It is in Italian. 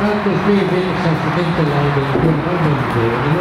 Altre spese, esattamente l'albero, normalmente, non gli